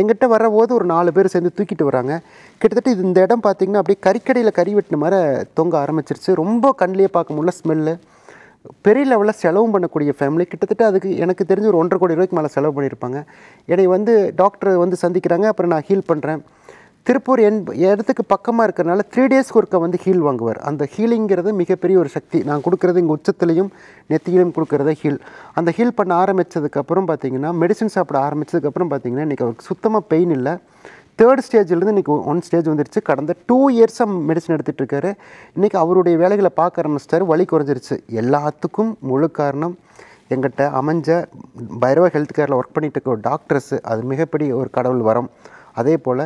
Speaker 2: எங்கிட்ட வரபோது ஒரு நாலு பேர் சேர்ந்து தூக்கிட்டு வராங்க. கிட்டத்தட்ட இது இந்த இடம் பார்த்திங்கன்னா அப்படியே கறிக்கடையில் கறி வெட்டின மாதிரி தொங்க ஆரம்பிச்சிருச்சு. ரொம்ப கண்ணிலே பார்க்க முடியல ஸ்மெல்லு பெரிய லெவலில் செலவும் பண்ணக்கூடிய ஃபேமிலி கிட்டத்தட்ட அதுக்கு எனக்கு தெரிஞ்சு ஒரு ஒன்றரை கோடி ரூபாய்க்கு மேலே செலவு பண்ணியிருப்பாங்க. என்னை வந்து டாக்டர் வந்து சந்திக்கிறாங்க அப்புறம் நான் ஹீல் பண்ணுறேன் திருப்பூர் என் இடத்துக்கு பக்கமாக இருக்கிறனால த்ரீ டேஸ்க்கு ஒருக்க வந்து ஹீல் வாங்குவார். அந்த ஹீலிங்கிறது மிகப்பெரிய ஒரு சக்தி. நான் கொடுக்குறது இங்கே உச்சத்துலேயும் நெத்தியிலையும் கொடுக்குறத ஹீல் அந்த ஹீல் பண்ண ஆரம்பித்ததுக்கப்புறம் பார்த்தீங்கன்னா மெடிசன் சாப்பிட ஆரம்பித்ததுக்கப்புறம் பார்த்தீங்கன்னா இன்றைக்கி அவருக்கு சுத்தமாக பெயின் இல்லை. தேர்ட் ஸ்டேஜ்லேருந்து இன்றைக்கி ஒன் ஸ்டேஜ் வந்துருச்சு. கடந்த டூ இயர்ஸாக மெடிசன் எடுத்துகிட்டு இருக்காரு. இன்றைக்கி அவருடைய வேலைகளை பார்க்க ஆரம்பிச்சிட்டாரு. வலி குறைஞ்சிருச்சு. எல்லாத்துக்கும் முழு காரணம் எங்கிட்ட அமைஞ்ச பைரவ ஹெல்த் கேரில் ஒர்க் பண்ணிட்டு இருக்க ஒரு டாக்டர்ஸு அது மிகப்பெரிய ஒரு கடவுள் வரம். அதே போல்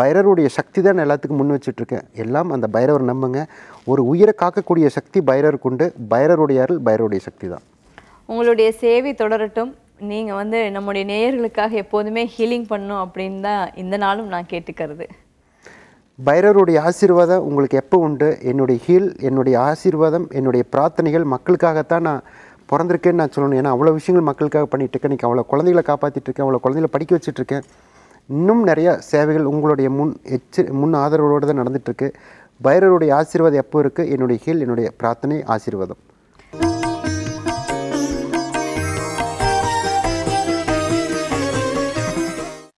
Speaker 2: பைரவருடைய சக்தி தான் நான் எல்லாத்துக்கும் முன் வச்சுட்ருக்கேன் எல்லாம் அந்த பைரவர் நம்புங்க. ஒரு உயிரை காக்கக்கூடிய சக்தி பைரவருக்கு உண்டு. பைரவருடைய அருள் பைரவருடைய சக்தி தான்.
Speaker 1: உங்களுடைய சேவை தொடரட்டும். நீங்கள் வந்து நம்முடைய நேயர்களுக்காக எப்போதுமே ஹீலிங் பண்ணும் அப்படின்னு தான் இந்த நாளும் நான் கேட்டுக்கிறது.
Speaker 2: பைரவருடைய ஆசீர்வாதம் உங்களுக்கு எப்போ உண்டு? என்னுடைய ஹீல் என்னுடைய ஆசீர்வாதம் என்னுடைய பிரார்த்தனைகள் மக்களுக்காகத்தான் நான் பிறந்திருக்கேன்னு நான் சொல்லணும். ஏன்னா அவ்வளோ விஷயங்கள் மக்களுக்காக பண்ணிகிட்டு இருக்கேன் இன்றைக்கி அவ்வளோ குழந்தைகளை காப்பாற்றிட்டுருக்கேன் அவ்வளோ குழந்தைகளை படிக்க வச்சுட்ருக்கேன் இன்னும் நிறையா சேவைகள் உங்களுடைய முன் எச்சு முன் ஆதரவோடு தான் நடந்துகிட்ருக்கு பைரவருடைய ஆசீர்வாதம் எப்போ இருக்குது என்னுடைய ஹீல் என்னுடைய பிரார்த்தனை ஆசீர்வாதம்.